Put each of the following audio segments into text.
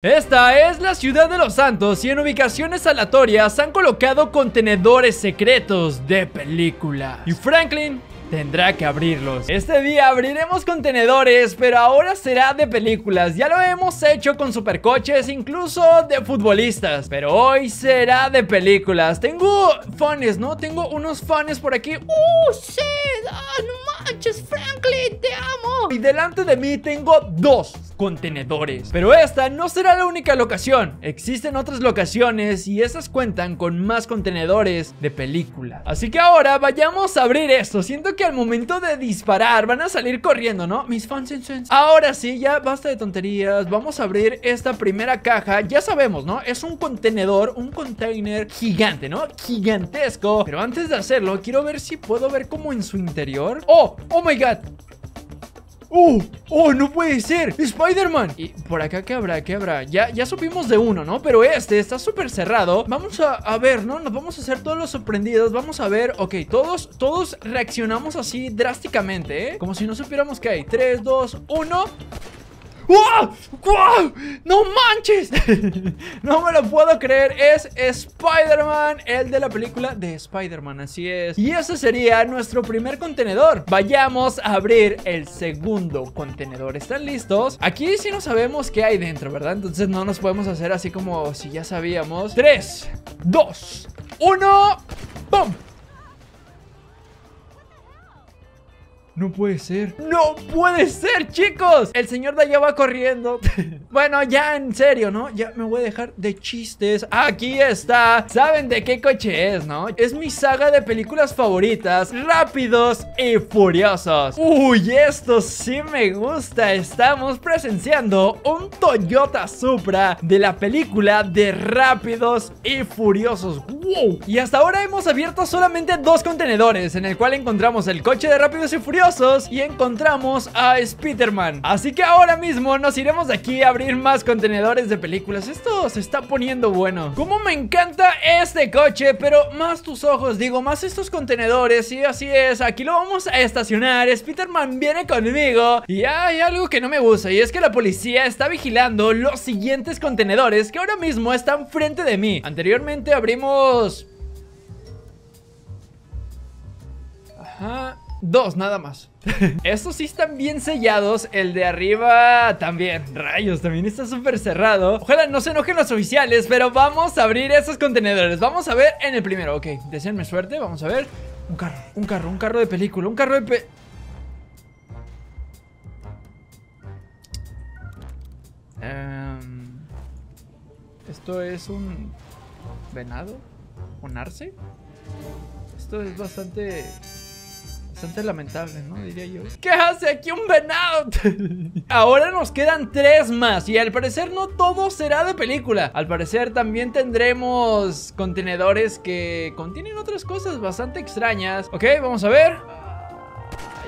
Esta es la ciudad de los santos y en ubicaciones aleatorias han colocado contenedores secretos de película. Y Franklin tendrá que abrirlos. Este día abriremos contenedores, pero ahora será de películas. Ya lo hemos hecho con supercoches, incluso de futbolistas. Pero hoy será de películas. Tengo fans, ¿no? Tengo unos fans por aquí. ¡Uh, sí! ¡Ah, no manches, Franklin! ¡Te amo! Y delante de mí tengo dos contenedores. Pero esta no será la única locación. Existen otras locaciones y esas cuentan con más contenedores de película. Así que ahora vayamos a abrir esto. Siento que al momento de disparar van a salir corriendo, ¿no? Mis fans Ahora sí, ya basta de tonterías. Vamos a abrir esta primera caja. Ya sabemos, ¿no? Es un contenedor, un container gigante, ¿no? Gigantesco. Pero antes de hacerlo, quiero ver si puedo ver como en su interior. ¡Oh! ¡Oh my god! ¡Oh! ¡Oh, no puede ser! ¡Spider-Man! ¿Y por acá qué habrá? ¿Qué habrá? Ya, ya supimos de uno, ¿no? Pero este está súper cerrado Vamos a, a, ver, ¿no? Nos vamos a hacer todos los sorprendidos Vamos a ver, ok, todos, todos reaccionamos así drásticamente, ¿eh? Como si no supiéramos que hay 3, 2, 1 ¡Wow! ¡No manches! no me lo puedo creer. Es Spider-Man, el de la película de Spider-Man, así es. Y ese sería nuestro primer contenedor. Vayamos a abrir el segundo contenedor. ¿Están listos? Aquí sí no sabemos qué hay dentro, ¿verdad? Entonces no nos podemos hacer así como si ya sabíamos. 3, 2, 1. ¡Pum! No puede ser. ¡No puede ser, chicos! El señor de allá va corriendo. bueno, ya en serio, ¿no? Ya me voy a dejar de chistes. Aquí está. ¿Saben de qué coche es, no? Es mi saga de películas favoritas. Rápidos y furiosos. Uy, esto sí me gusta. Estamos presenciando un Toyota Supra de la película de Rápidos y Furiosos. ¡Wow! Y hasta ahora hemos abierto solamente dos contenedores en el cual encontramos el coche de Rápidos y Furiosos y encontramos a Spiderman. Así que ahora mismo nos iremos de aquí a abrir más contenedores de películas. Esto se está poniendo bueno. Como me encanta este coche, pero más tus ojos, digo, más estos contenedores. Y así es, aquí lo vamos a estacionar. Spiderman viene conmigo. Y hay algo que no me gusta y es que la policía está vigilando los siguientes contenedores que ahora mismo están frente de mí. Anteriormente abrimos... Ajá Dos, nada más. Estos sí están bien sellados El de arriba también. Rayos, también está súper cerrado. Ojalá no se enojen los oficiales Pero vamos a abrir esos contenedores. Vamos a ver en el primero. Ok, deseenme suerte, vamos a ver. Un carro, un carro, un carro de película Un carro de pe... Em, esto es un... ¿Venado? ¿Un arce? Esto es bastante bastante lamentable, ¿no? Diría yo. ¿Qué hace aquí un venado? Ahora nos quedan tres más y al parecer no todo será de película. Al parecer también tendremos contenedores que contienen otras cosas bastante extrañas. Ok, vamos a ver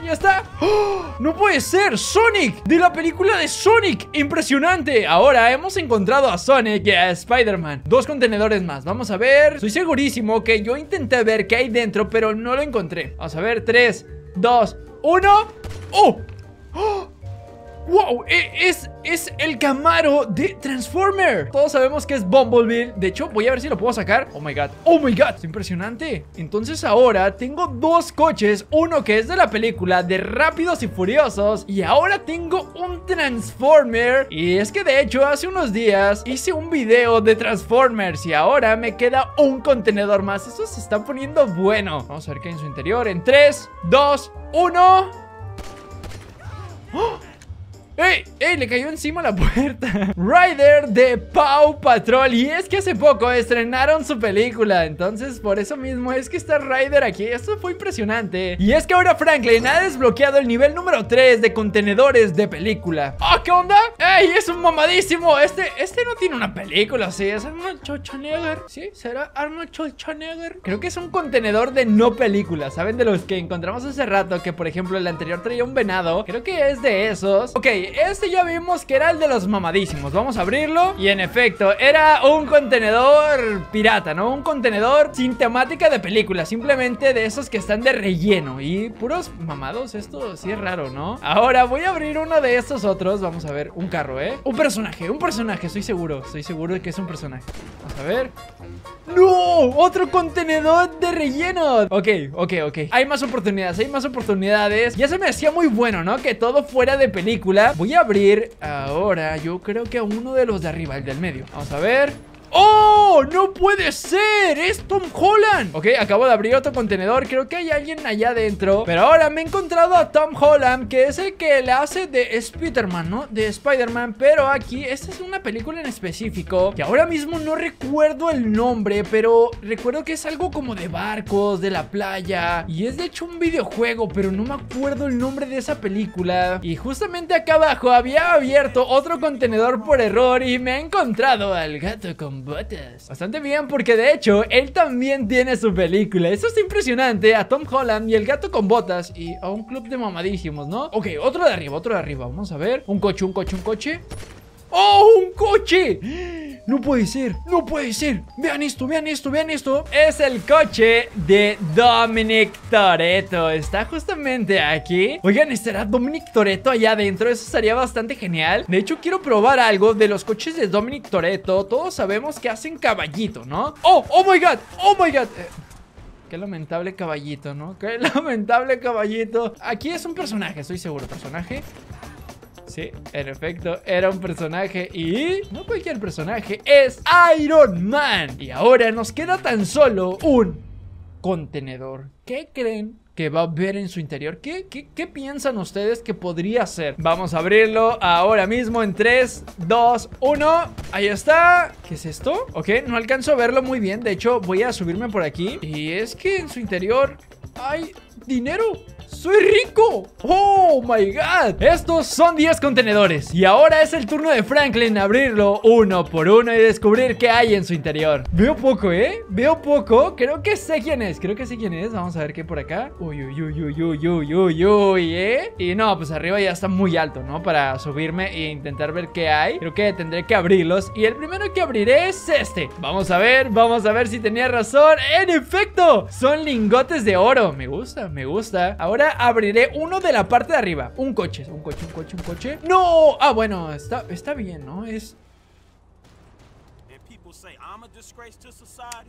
ya está ¡Oh! ¡No puede ser! ¡Sonic! De la película de Sonic ¡Impresionante! Ahora hemos encontrado a Sonic y a Spider-Man Dos contenedores más Vamos a ver Estoy segurísimo que yo intenté ver qué hay dentro Pero no lo encontré Vamos a ver 3, 2, 1 ¡Oh! ¡Oh! ¡Wow! E, es, es el Camaro de Transformer. Todos sabemos que es Bumblebee. De hecho, voy a ver si lo puedo sacar. Oh my god, oh my god, es impresionante. Entonces ahora tengo dos coches. Uno que es de la película de Rápidos y Furiosos. Y ahora tengo un Transformer. Y es que de hecho hace unos días hice un video de Transformers. Y ahora me queda un contenedor más. Eso se está poniendo bueno. Vamos a ver qué hay en su interior. En 3, 2, 1 ¡Oh! ¡Ey! ¡Ey! Le cayó encima la puerta Ryder de Paw Patrol Y es que hace poco estrenaron su película Entonces por eso mismo es que está Ryder aquí Esto fue impresionante Y es que ahora Franklin ha desbloqueado el nivel número 3 de contenedores de película ¡Ah! ¿Qué onda? ¡Ey! Es un mamadísimo Este, este no tiene una película, ¿sí? Es Arnold Schwarzenegger ¿Sí? ¿Será Arnold Schwarzenegger? Creo que es un contenedor de no película ¿Saben? De los que encontramos hace rato Que por ejemplo el anterior traía un venado Creo que es de esos Ok, este ya vimos que era el de los mamadísimos Vamos a abrirlo Y en efecto, era un contenedor pirata, ¿no? Un contenedor sin temática de película Simplemente de esos que están de relleno Y puros mamados, esto sí es raro, ¿no? Ahora voy a abrir uno de estos otros Vamos a ver, un carro, ¿eh? Un personaje, un personaje, estoy seguro Estoy seguro de que es un personaje Vamos a ver ¡No! ¡Otro contenedor de relleno! Ok, ok, ok. Hay más oportunidades, hay más oportunidades. Ya se me hacía muy bueno, ¿no? Que todo fuera de película. Voy a abrir ahora Yo creo que a uno de los de arriba, el del medio. Vamos a ver ¡Oh! ¡No puede ser! ¡Es Tom Holland! Ok, acabo de abrir otro contenedor Creo que hay alguien allá adentro Pero ahora me he encontrado a Tom Holland Que es el que le hace de Spider-Man, ¿no? De Spider-Man Pero aquí, esta es una película en específico Que ahora mismo no recuerdo el nombre Pero recuerdo que es algo como de barcos De la playa Y es de hecho un videojuego Pero no me acuerdo el nombre de esa película Y justamente acá abajo había abierto otro contenedor por error Y me he encontrado al gato con Bastante bien, porque de hecho, él también tiene su película. Eso es impresionante. A Tom Holland y el gato con botas. Y a un club de mamadísimos, ¿no? Ok, otro de arriba, otro de arriba. Vamos a ver. Un coche, un coche, un coche. ¡Oh, un coche! No puede ser, no puede ser Vean esto, vean esto, vean esto Es el coche de Dominic Toretto Está justamente aquí Oigan, ¿estará Dominic Toretto allá adentro? Eso estaría bastante genial De hecho, quiero probar algo de los coches de Dominic Toretto Todos sabemos que hacen caballito, ¿no? ¡Oh, oh my god! ¡Oh my god! Eh, Qué lamentable caballito, ¿no? Qué lamentable caballito Aquí es un personaje, estoy seguro Personaje Sí, en efecto, era un personaje y no cualquier personaje, es Iron Man. Y ahora nos queda tan solo un contenedor. ¿Qué creen que va a ver en su interior? ¿Qué, qué, piensan ustedes que podría ser? Vamos a abrirlo ahora mismo en 3, 2, 1. Ahí está. ¿Qué es esto? Ok, no alcanzo a verlo muy bien. De hecho, voy a subirme por aquí. Y es que en su interior hay dinero. ¡Soy rico! ¡Oh, my God! Estos son 10 contenedores Y ahora es el turno de Franklin abrirlo uno por uno y descubrir qué hay en su interior Veo poco, ¿eh? Veo poco Creo que sé quién es, creo que sé quién es Vamos a ver qué por acá Uy, uy, uy, uy, uy, uy, uy, uy, ¿eh? Y no, pues arriba ya está muy alto, ¿no? Para subirme e intentar ver qué hay Creo que tendré que abrirlos Y el primero que abriré es este Vamos a ver, vamos a ver si tenía razón ¡En efecto! Son lingotes de oro Me gusta, me gusta Ahora abriré uno de la parte de arriba Un coche, un coche, un coche, un coche ¡No! Ah, bueno, está, está bien, ¿no? Es...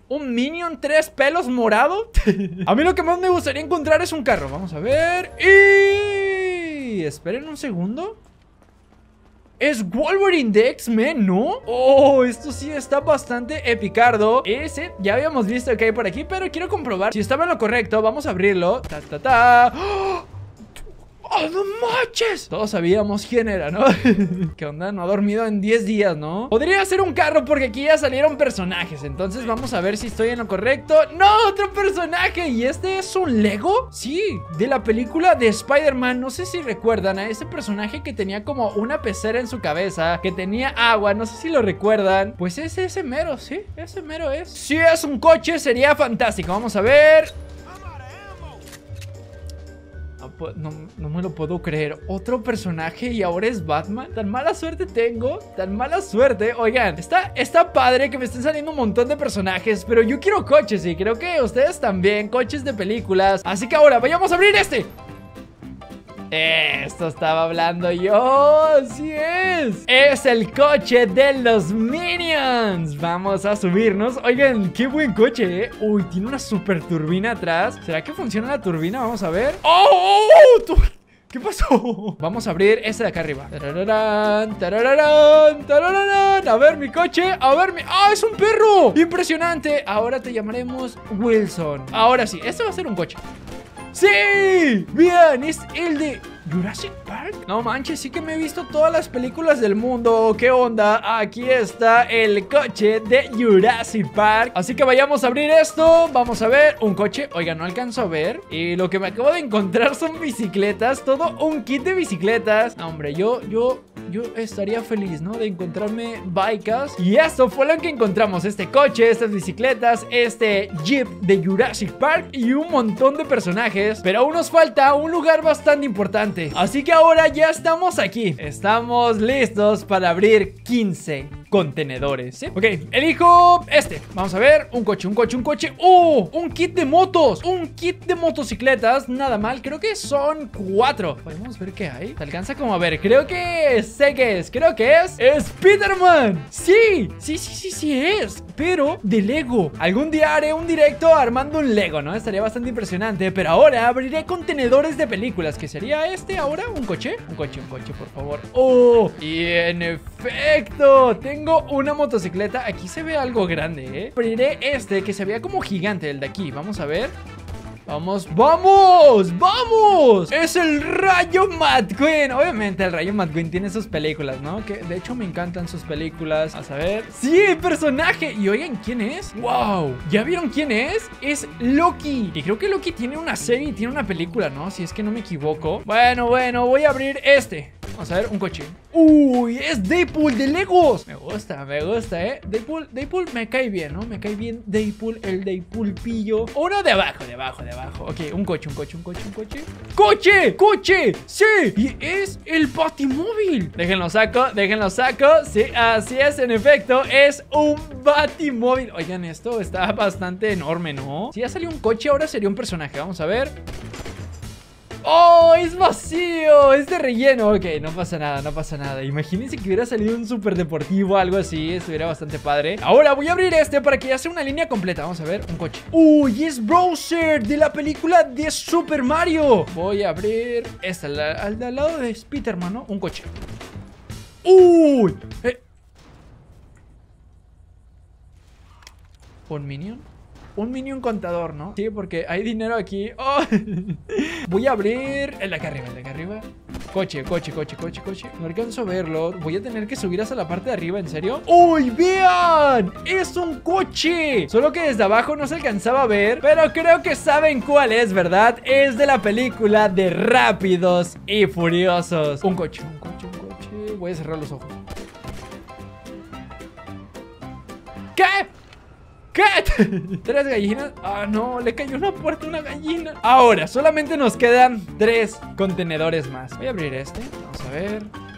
¿Un Minion tres pelos morado? a mí lo que más me gustaría encontrar es un carro Vamos a ver Y... Esperen un segundo es Wolverine de X-Men, ¿no? Oh, esto sí está bastante epicardo Ese, ya habíamos visto que hay por aquí Pero quiero comprobar si estaba en lo correcto Vamos a abrirlo Ta, ta, ta ¡Oh! ¡Oh, no manches! Todos sabíamos quién era, ¿no? ¿Qué onda? No ha dormido en 10 días, ¿no? Podría ser un carro porque aquí ya salieron personajes Entonces vamos a ver si estoy en lo correcto ¡No! ¡Otro personaje! ¿Y este es un Lego? Sí, de la película de Spider-Man No sé si recuerdan a ese personaje que tenía como una pecera en su cabeza Que tenía agua, no sé si lo recuerdan Pues es ese mero, sí, ese mero es Si es un coche sería fantástico Vamos a ver no, me lo puedo creer. Otro personaje y ahora es Batman. Tan mala suerte tengo. Tan mala suerte. Oigan, está, está padre que me estén saliendo un montón de personajes. Pero yo quiero coches y creo que ustedes también. Coches de películas. Así que ahora vayamos a abrir este. Esto estaba hablando yo, así es Es el coche de los Minions Vamos a subirnos Oigan, qué buen coche, eh Uy, tiene una super turbina atrás ¿Será que funciona la turbina? Vamos a ver ¡Oh! oh, oh! ¿Qué pasó? Vamos a abrir ese de acá arriba. A ver mi coche, a ver mi... ¡Ah, es un perro! ¡Impresionante! Ahora te llamaremos Wilson Ahora sí, este va a ser un coche ¡Sí! Bien, es el de Jurassic Park. No manches, sí que me he visto todas las películas del mundo. ¿Qué onda? Aquí está el coche de Jurassic Park. Así que vayamos a abrir esto. Vamos a ver un coche. Oiga, no alcanzo a ver. Y lo que me acabo de encontrar son bicicletas. Todo un kit de bicicletas. hombre, yo, yo yo estaría feliz, ¿no? De encontrarme bikes. Y esto fue lo que encontramos. Este coche, estas bicicletas, este Jeep de Jurassic Park y un montón de personajes. Pero aún nos falta un lugar bastante importante. Así que ahora ya estamos aquí. Estamos listos para abrir 15 contenedores, ¿sí? Ok, elijo este. Vamos a ver, un coche, un coche, un coche. ¡Uh! Un kit de motos Un kit de motocicletas, nada mal. Creo que son cuatro. Podemos ver qué hay. Se alcanza como a ver, creo que sé que es. Creo que es Spiderman. Sí, sí, sí, sí, sí es. Pero de Lego. Algún día haré un directo armando un Lego, ¿no? Estaría bastante impresionante. Pero ahora abriré contenedores de películas. Que sería este ahora, un coche Un coche, un coche, por favor. ¡Oh! Y en efecto, tengo una motocicleta. Aquí se ve algo grande, ¿eh? Abriré este que se veía como gigante, el de aquí. Vamos a ver. Vamos, vamos, vamos Es el Rayo McQueen Obviamente el Rayo McQueen tiene sus películas, ¿no? Que de hecho me encantan sus películas A saber, sí, personaje Y oigan, ¿quién es? ¡Wow! ¿Ya vieron quién es? Es Loki Y creo que Loki tiene una serie y tiene una película, ¿no? Si es que no me equivoco Bueno, bueno, voy a abrir este Vamos a ver, un coche. Uy, es Deadpool de Legos. Me gusta, me gusta, eh. Deadpool, Deadpool me cae bien, ¿no? Me cae bien Deadpool, el Deadpool pillo. Uno de abajo, de abajo, de abajo. Ok, un coche, un coche, un coche, un coche. ¡Coche! ¡Coche! ¡Sí! Y es el Batimóvil. Déjenlo saco, déjenlo saco. Sí, así es, en efecto Es un Batimóvil. Oigan, esto está bastante enorme, ¿no? Si ya salió un coche, ahora sería un personaje. Vamos a ver ¡Oh! ¡Es vacío! Es de relleno. Ok, no pasa nada, no pasa nada. Imagínense que hubiera salido un super deportivo, algo así. Estuviera bastante padre. Ahora voy a abrir este para que ya sea una línea completa. Vamos a ver, un coche. ¡Uy! Es Browser de la película de Super Mario. Voy a abrir esta, al, lado de Spiderman, ¿no? Un coche. ¡Uy! Eh. ¿Un minion? Un minion contador, ¿no? Sí, porque hay dinero aquí. ¡Oh! Voy a abrir el de acá arriba, el de acá arriba. Coche, coche, coche, coche, coche. No alcanzo a verlo. Voy a tener que subir hasta la parte de arriba, ¿en serio? ¡Uy, vean! ¡Es un coche! Solo que desde abajo no se alcanzaba a ver. Pero creo que saben cuál es, ¿verdad? Es de la película de Rápidos y Furiosos. Un coche, un coche, un coche. Voy a cerrar los ojos. ¿Qué? ¿Qué? ¿Tres gallinas? Ah, no, le cayó una puerta a una gallina Ahora, solamente nos quedan tres contenedores más Voy a abrir este, vamos a ver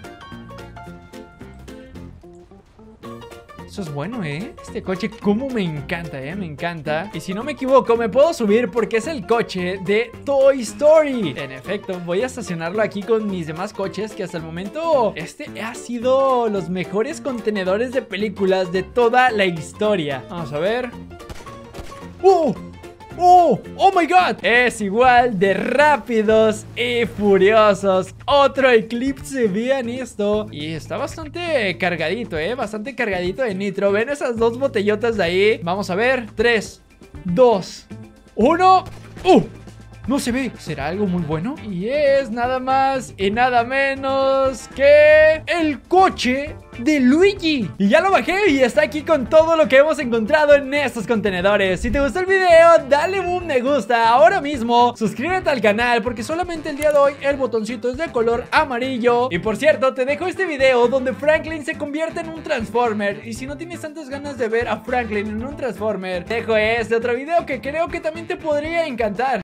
Eso es bueno, ¿eh? Este coche como me encanta, ¿eh? Me encanta. Y si no me equivoco, me puedo subir porque es el coche de Toy Story. En efecto, voy a estacionarlo aquí con mis demás coches que hasta el momento este ha sido los mejores contenedores de películas de toda la historia. Vamos a ver. ¡Uh! ¡Oh! ¡Oh my god! Es igual de rápidos y furiosos Otro eclipse, vean esto Y está bastante cargadito, ¿eh? Bastante cargadito de nitro ¿Ven esas dos botellotas de ahí? Vamos a ver 3, 2, 1 ¡Uh! No se ve. ¿Será algo muy bueno? Y es nada más y nada menos que el coche de Luigi. Y ya lo bajé y está aquí con todo lo que hemos encontrado en estos contenedores. Si te gustó el video, dale un me gusta ahora mismo. Suscríbete al canal porque solamente el día de hoy el botoncito es de color amarillo. Y por cierto, te dejo este video donde Franklin se convierte en un Transformer. Y si no tienes tantas ganas de ver a Franklin en un Transformer Dejo este otro video que creo que también te podría encantar